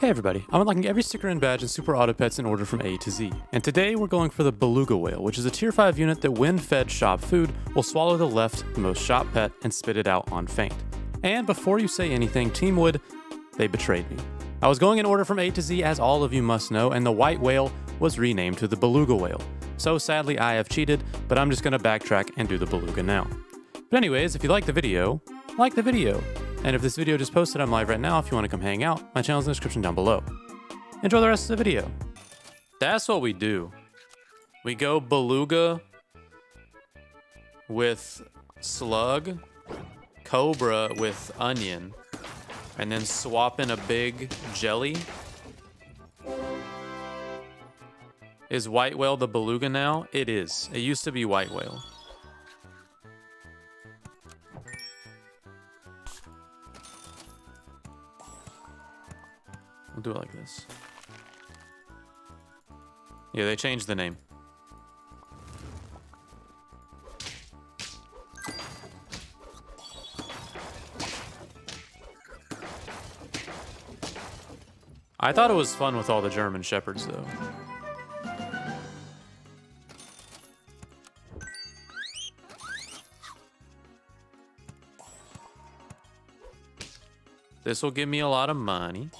Hey everybody, I'm unlocking every sticker and badge in Super Auto Pets in order from A to Z. And today we're going for the Beluga Whale, which is a tier 5 unit that when fed shop food will swallow the left most shop pet and spit it out on faint. And before you say anything, Team Wood, they betrayed me. I was going in order from A to Z as all of you must know, and the white whale was renamed to the Beluga Whale. So sadly I have cheated, but I'm just gonna backtrack and do the Beluga now. But anyways, if you like the video, like the video. And if this video just posted, I'm live right now. If you want to come hang out, my channel's in the description down below. Enjoy the rest of the video. That's what we do. We go beluga with slug, cobra with onion, and then swap in a big jelly. Is white whale the beluga now? It is. It used to be white whale. We'll do it like this. Yeah, they changed the name. I thought it was fun with all the German Shepherds, though. This will give me a lot of money.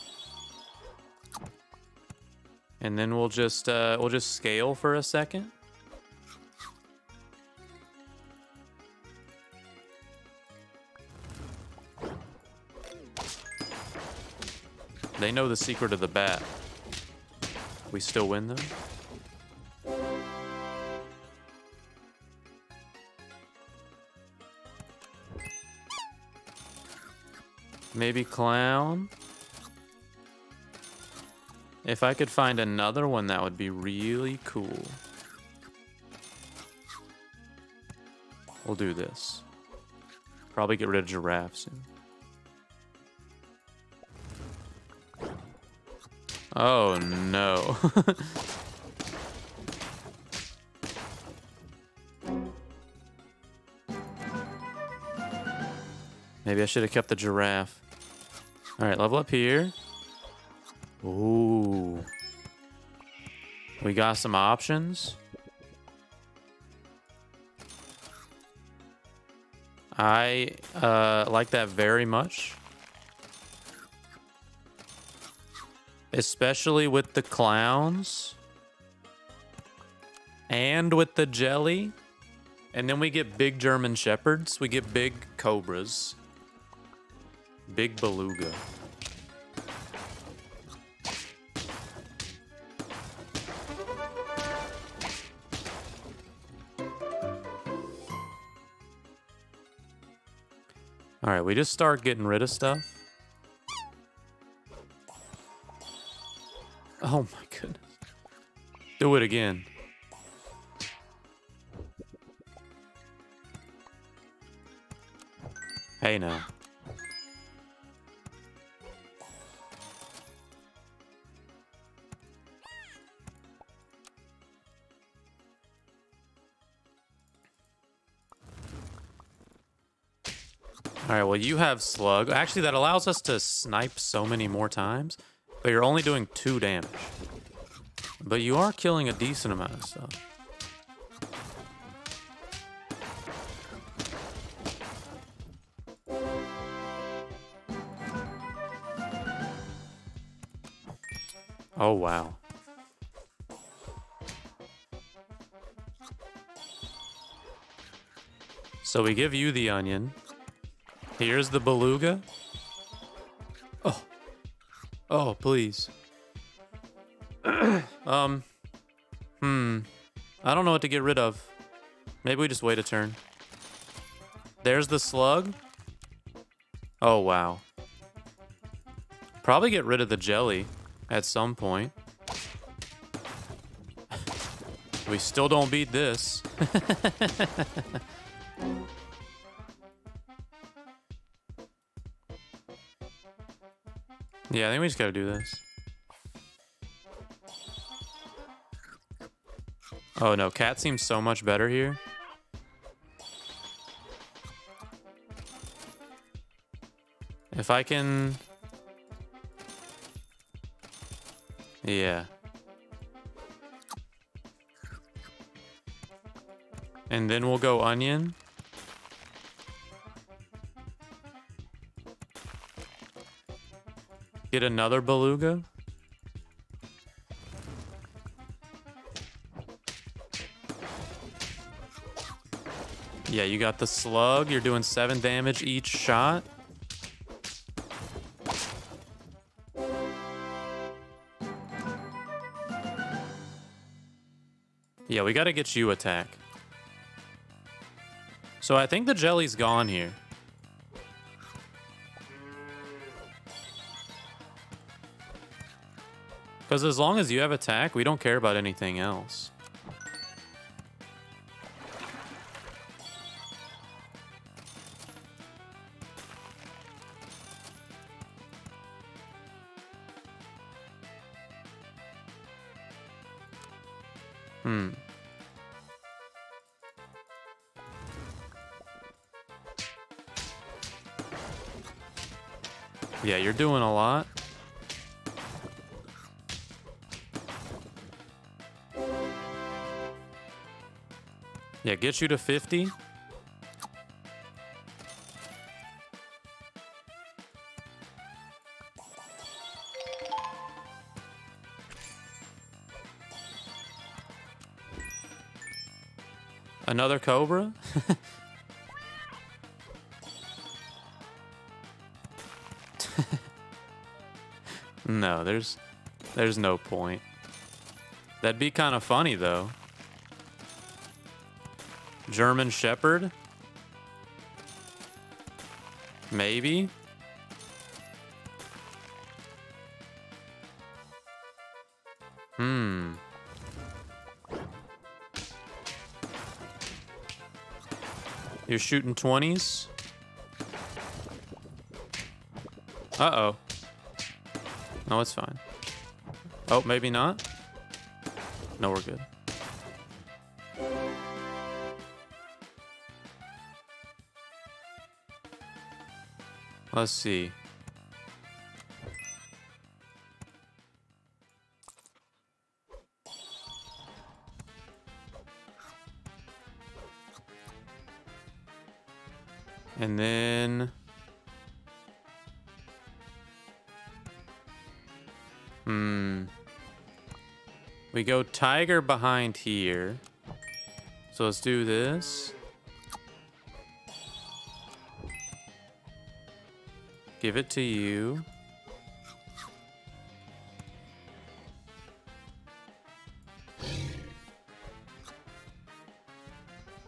And then we'll just uh, we'll just scale for a second. They know the secret of the bat. We still win though. Maybe clown. If I could find another one, that would be really cool. We'll do this. Probably get rid of giraffe soon. Oh no. Maybe I should have kept the giraffe. All right, level up here. Ooh. We got some options. I uh, like that very much. Especially with the clowns. And with the jelly. And then we get big German shepherds. We get big cobras. Big beluga. All right, we just start getting rid of stuff. Oh my goodness. Do it again. Hey now. Well, you have slug. Actually, that allows us to snipe so many more times, but you're only doing two damage. But you are killing a decent amount of stuff. Oh, wow. So we give you the onion. Here's the beluga. Oh. Oh, please. um. Hmm. I don't know what to get rid of. Maybe we just wait a turn. There's the slug. Oh, wow. Probably get rid of the jelly at some point. we still don't beat this. Yeah, I think we just gotta do this. Oh no, cat seems so much better here. If I can... Yeah. And then we'll go onion. Get another beluga. Yeah, you got the slug. You're doing seven damage each shot. Yeah, we gotta get you attack. So I think the jelly's gone here. Because as long as you have attack, we don't care about anything else. Yeah, get you to 50. Another cobra? no, there's there's no point. That'd be kind of funny though. German Shepherd? Maybe? Hmm. You're shooting 20s? Uh-oh. No, it's fine. Oh, maybe not? No, we're good. Let's see. And then... Hmm. We go tiger behind here. So let's do this. Give it to you.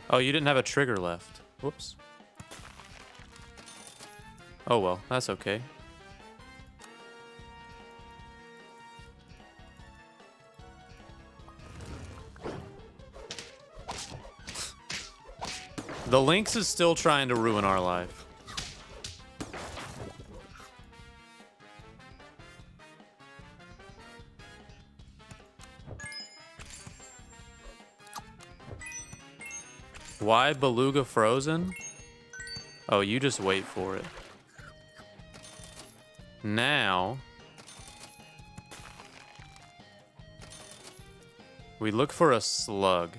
Oh, you didn't have a trigger left. Whoops. Oh well, that's okay. The Lynx is still trying to ruin our life. Why Beluga frozen? Oh, you just wait for it. Now... We look for a slug.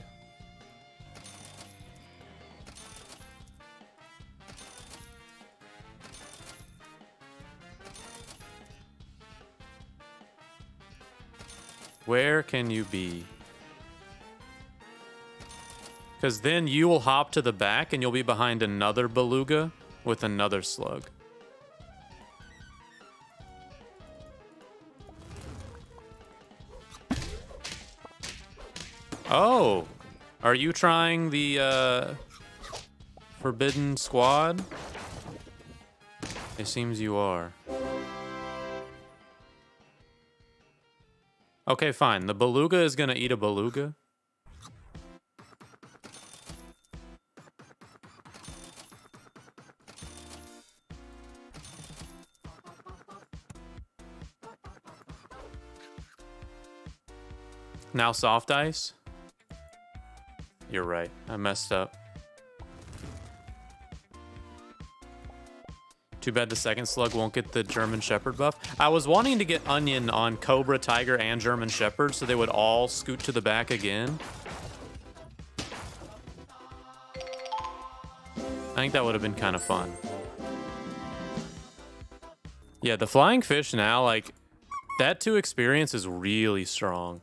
Where can you be? Because then you will hop to the back and you'll be behind another beluga with another slug. Oh, are you trying the uh, Forbidden Squad? It seems you are. Okay, fine. The beluga is gonna eat a beluga. Now soft ice? You're right. I messed up. Too bad the second slug won't get the German Shepherd buff. I was wanting to get Onion on Cobra, Tiger, and German Shepherd so they would all scoot to the back again. I think that would have been kind of fun. Yeah, the Flying Fish now, like, that 2 experience is really strong.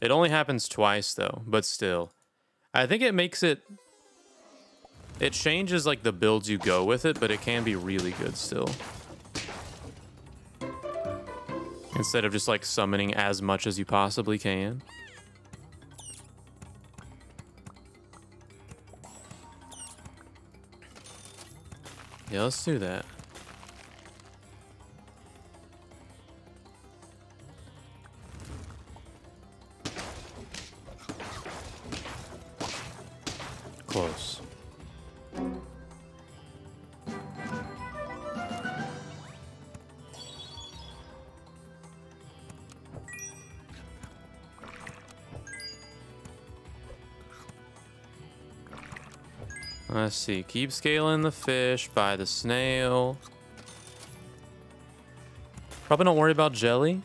It only happens twice, though, but still. I think it makes it it changes like the builds you go with it, but it can be really good still. Instead of just like summoning as much as you possibly can. Yeah, let's do that. Let's see. Keep scaling the fish, buy the snail. Probably don't worry about jelly.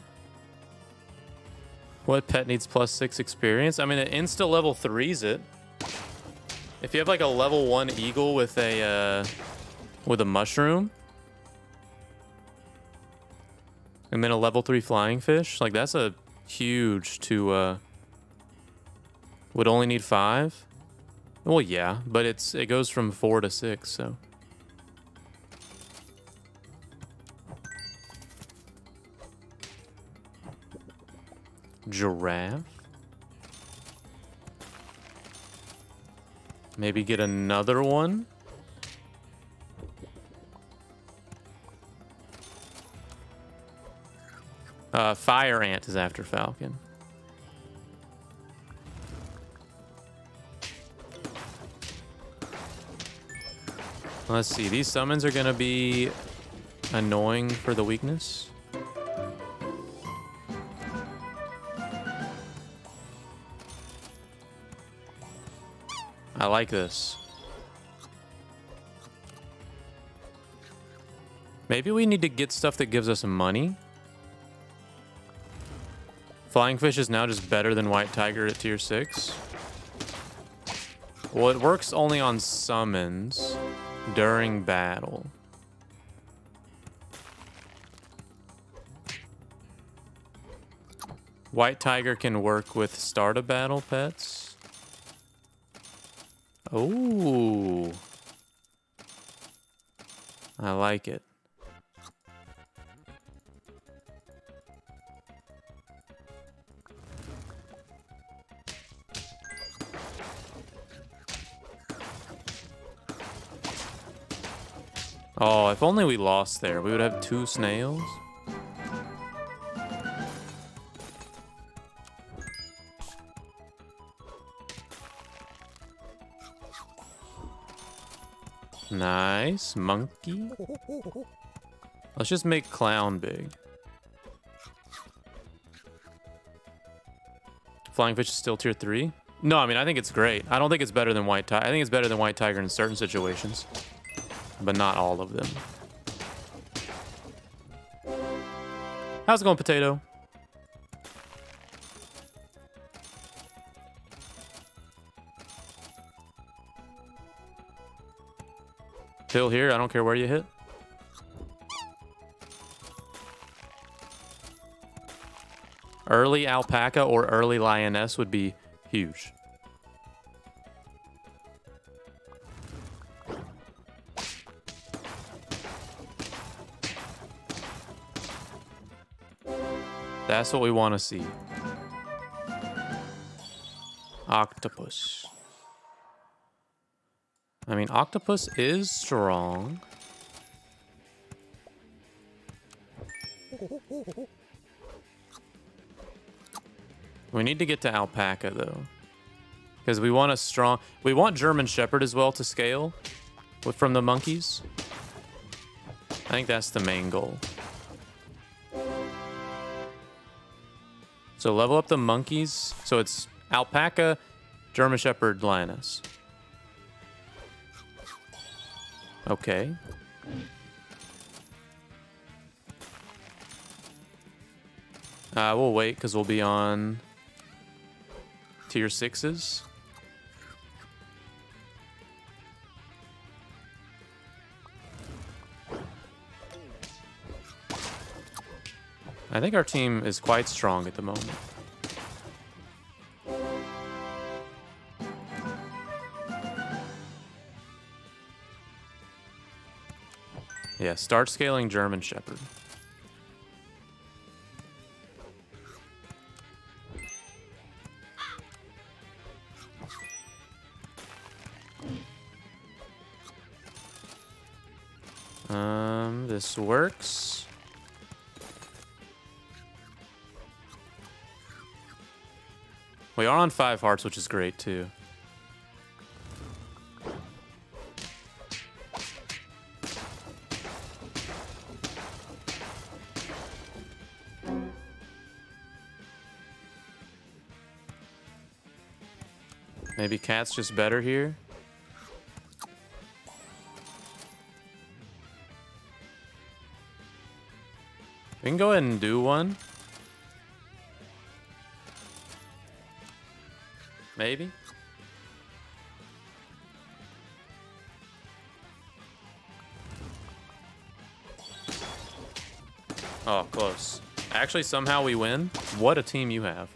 What pet needs plus six experience? I mean, it insta level threes it. If you have like a level one eagle with a uh, with a mushroom, and then a level three flying fish, like that's a huge to uh, would only need five. Well, yeah, but it's it goes from four to six, so. Giraffe. Maybe get another one. Uh, Fire Ant is after Falcon. Let's see. These summons are going to be annoying for the weakness. I like this. Maybe we need to get stuff that gives us money. Flying Fish is now just better than White Tiger at tier 6. Well, it works only on summons during battle. White Tiger can work with start a battle pets. Oh. I like it. Oh, if only we lost there. We would have two snails. Nice. Monkey. Let's just make clown big. Flying fish is still tier 3? No, I mean, I think it's great. I don't think it's better than white tiger. I think it's better than white tiger in certain situations but not all of them. How's it going, Potato? Still here, I don't care where you hit. Early alpaca or early lioness would be huge. That's what we want to see. Octopus. I mean, octopus is strong. We need to get to alpaca, though. Because we want a strong... We want German Shepherd as well to scale from the monkeys. I think that's the main goal. So level up the monkeys. So it's alpaca, German Shepherd, lioness. Okay. Uh, we'll wait because we'll be on tier sixes. I think our team is quite strong at the moment. Yeah, start scaling German Shepherd. Um, this works. We are on five hearts, which is great too. Maybe cat's just better here. We can go ahead and do one. Maybe. Oh, close. Actually, somehow we win. What a team you have.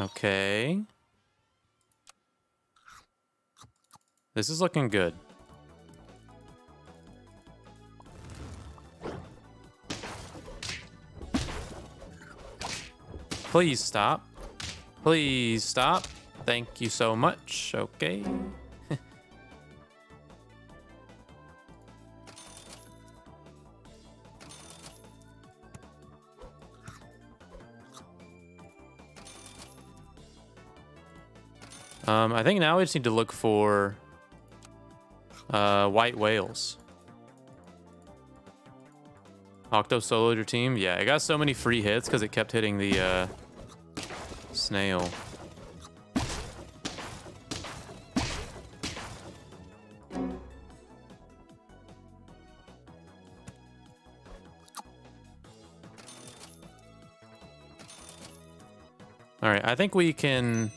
Okay. This is looking good. Please stop. Please stop. Thank you so much. Okay. Um, I think now we just need to look for uh, white whales. Octo soloed your team? Yeah, I got so many free hits because it kept hitting the uh, snail. All right, I think we can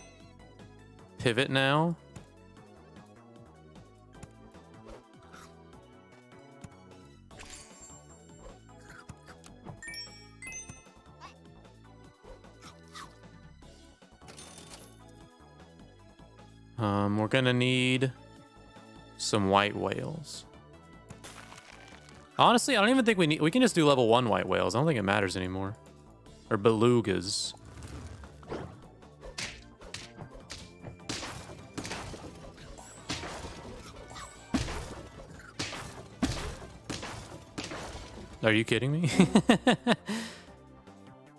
pivot now. Um, we're gonna need some white whales. Honestly, I don't even think we need. We can just do level one white whales. I don't think it matters anymore. Or belugas. Are you kidding me?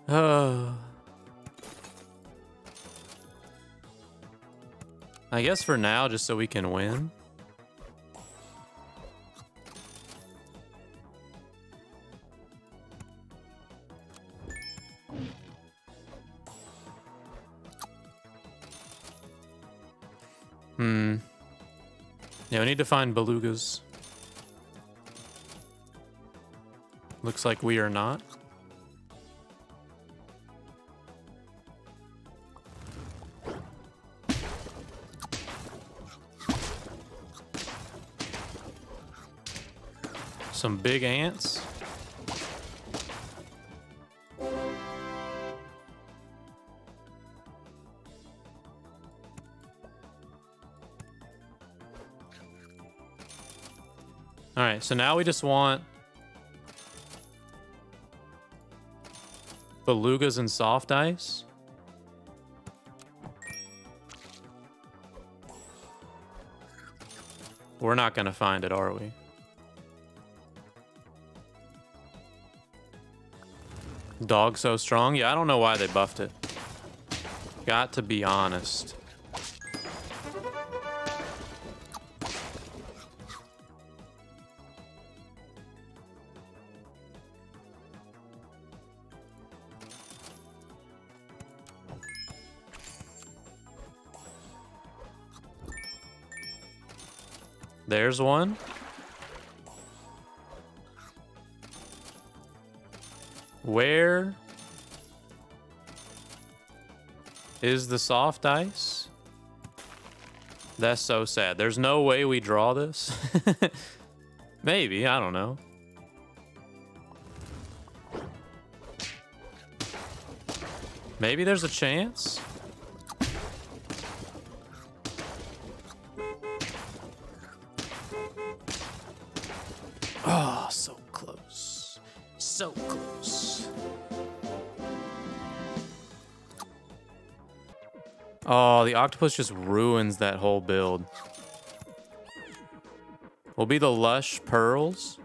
oh. I guess for now, just so we can win. Hmm. Yeah, we need to find belugas. Looks like we are not. Some big ants. All right, so now we just want Belugas and soft ice? We're not going to find it, are we? Dog so strong? Yeah, I don't know why they buffed it. Got to be honest. There's one. Where is the soft ice? That's so sad. There's no way we draw this. Maybe, I don't know. Maybe there's a chance. Octopus just ruins that whole build. Will be the lush pearls.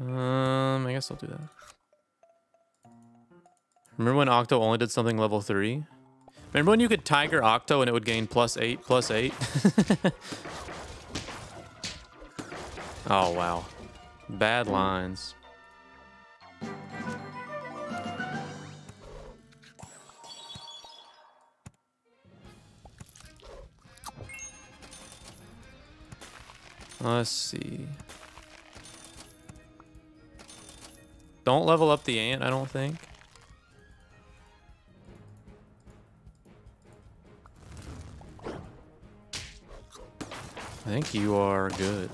Um, I guess I'll do that. Remember when Octo only did something level 3? Remember when you could Tiger Octo and it would gain plus 8, plus 8? oh, wow. Bad lines. Let's see. Don't level up the ant, I don't think. I think you are good.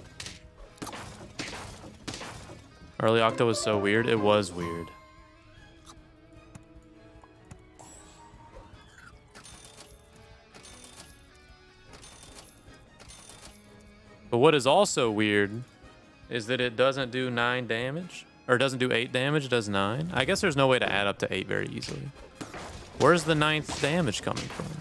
Early Octo was so weird. It was weird. But what is also weird is that it doesn't do 9 damage. Or doesn't do 8 damage, does 9. I guess there's no way to add up to 8 very easily. Where's the ninth damage coming from?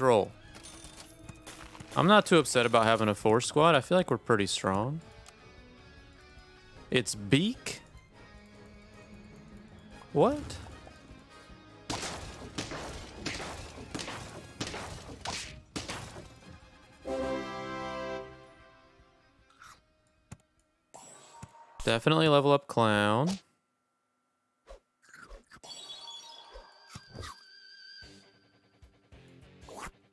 Roll. I'm not too upset about having a four squad. I feel like we're pretty strong. It's beak? What? Definitely level up clown.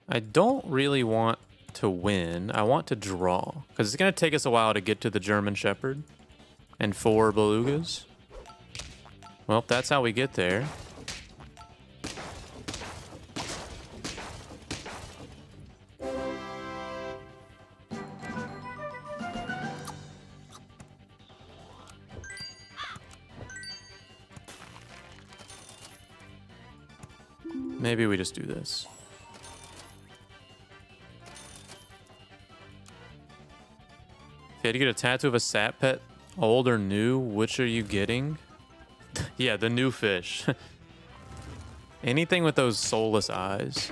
I don't really want to win. I want to draw. Because it's going to take us a while to get to the German Shepherd. And four belugas. Well, that's how we get there. Maybe we just do this. Had to get a tattoo of a sap pet, old or new, which are you getting? yeah, the new fish. Anything with those soulless eyes.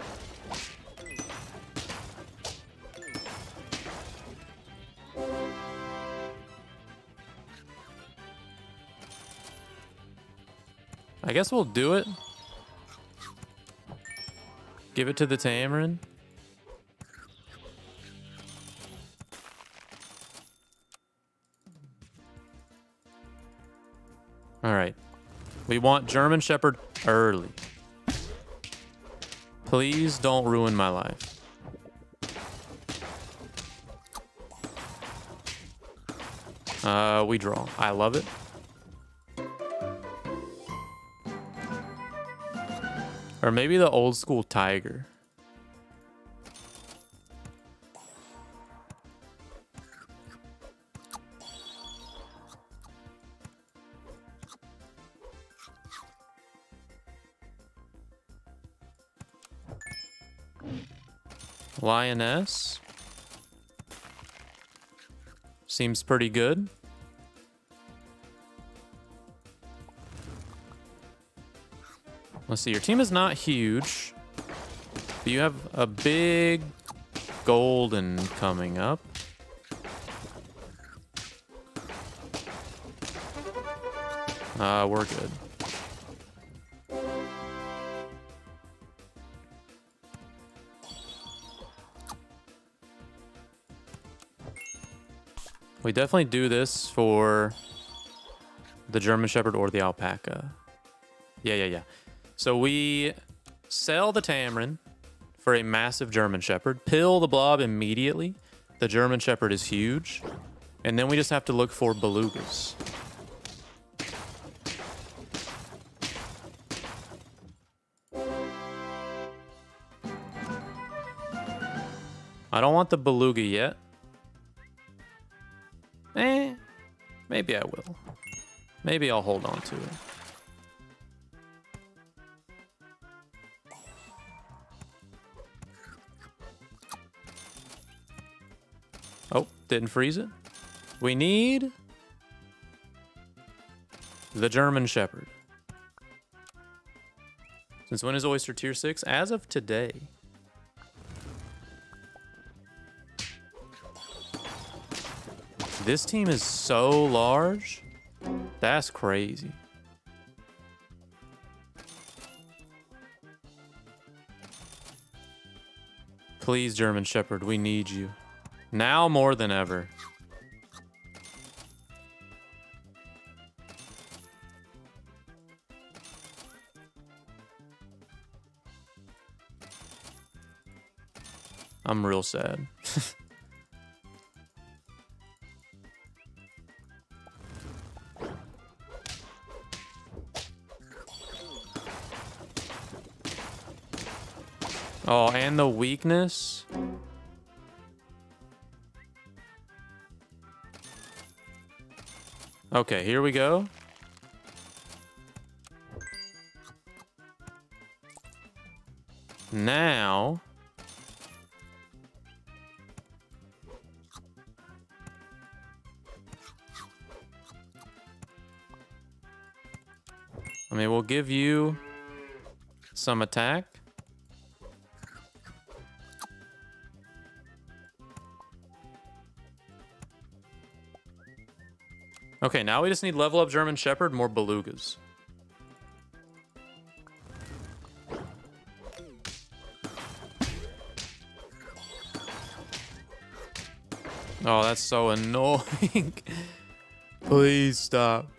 I guess we'll do it. Give it to the Tamarin. All right. We want German Shepherd early. Please don't ruin my life. Uh, we draw. I love it. Or maybe the old school tiger. Lioness. Seems pretty good. Let's see, your team is not huge. But you have a big golden coming up. Uh, we're good. We definitely do this for the German Shepherd or the alpaca. Yeah, yeah, yeah. So we sell the Tamarin for a massive German Shepherd, pill the blob immediately. The German Shepherd is huge. And then we just have to look for belugas. I don't want the beluga yet. Maybe I will. Maybe I'll hold on to it. Oh, didn't freeze it. We need the German Shepherd. Since when is Oyster tier 6? As of today. This team is so large. That's crazy. Please, German Shepherd, we need you. Now more than ever. I'm real sad. Oh, and the weakness? Okay, here we go. Now... I mean, we'll give you some attack. Okay, now we just need level up German Shepherd, more belugas. Oh, that's so annoying. Please stop.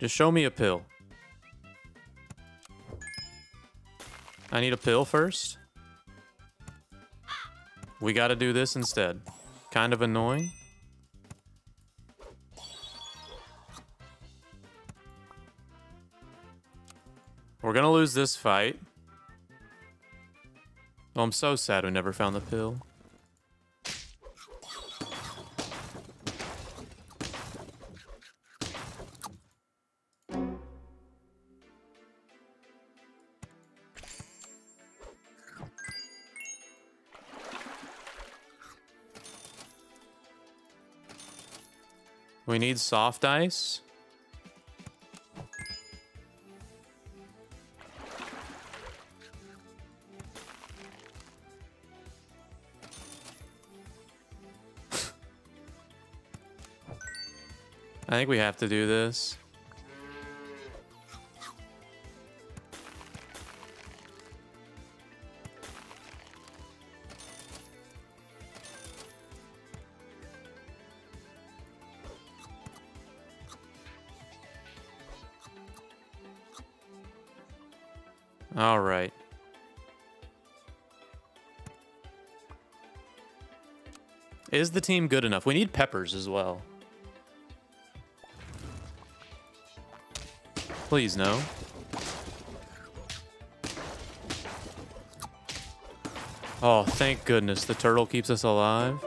Just show me a pill. I need a pill first. We gotta do this instead. Kind of annoying. We're gonna lose this fight. Oh, I'm so sad we never found the pill. Need soft ice. I think we have to do this. All right. Is the team good enough? We need peppers as well. Please, no. Oh, thank goodness. The turtle keeps us alive.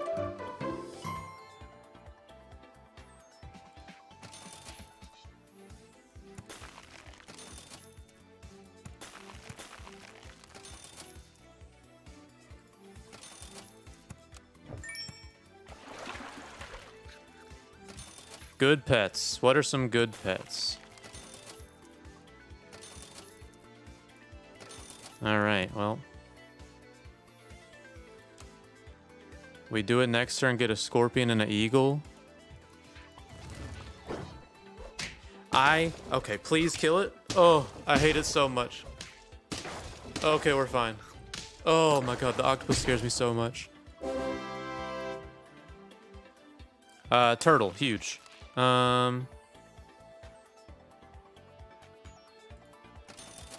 Pets. What are some good pets? All right, well. We do it next turn, get a scorpion and an eagle. I, okay, please kill it. Oh, I hate it so much. Okay, we're fine. Oh my god, the octopus scares me so much. Uh, turtle, huge. Um,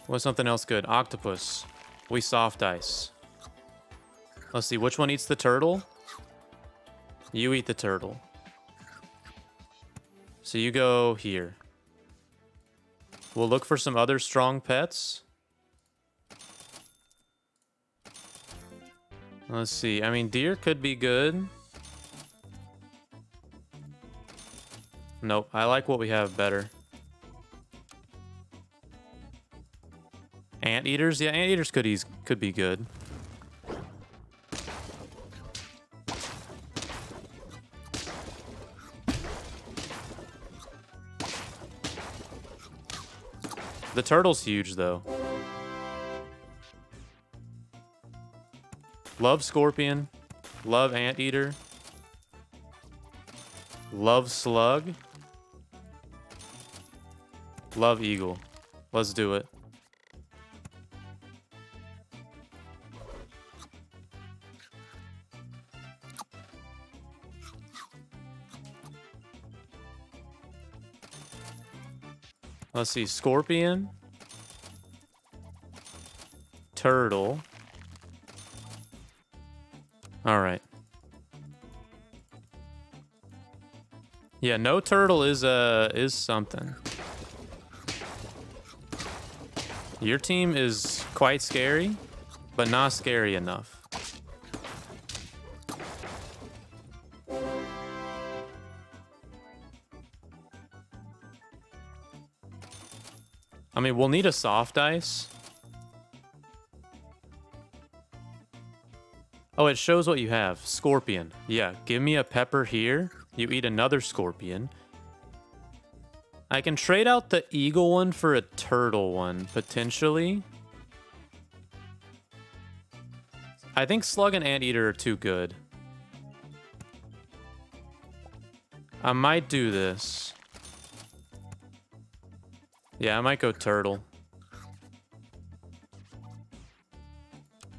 what's something else good? Octopus. We soft ice. Let's see, which one eats the turtle? You eat the turtle. So you go here. We'll look for some other strong pets. Let's see. I mean, deer could be good. Nope. I like what we have better. Anteaters? Yeah, anteaters could, ease, could be good. The turtle's huge, though. Love Scorpion. Love Anteater. Love Slug. Love Eagle. Let's do it. Let's see, Scorpion. Turtle. All right. Yeah, no turtle is uh is something. Your team is quite scary, but not scary enough. I mean, we'll need a soft ice. Oh, it shows what you have. Scorpion. Yeah, give me a pepper here. You eat another scorpion. I can trade out the eagle one for a turtle one, potentially. I think slug and anteater are too good. I might do this. Yeah, I might go turtle.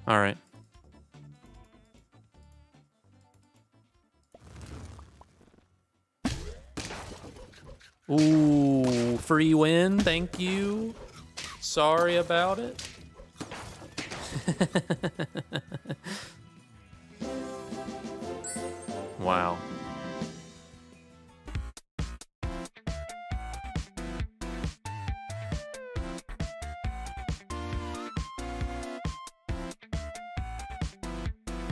All Ooh, free win. Thank you. Sorry about it. wow.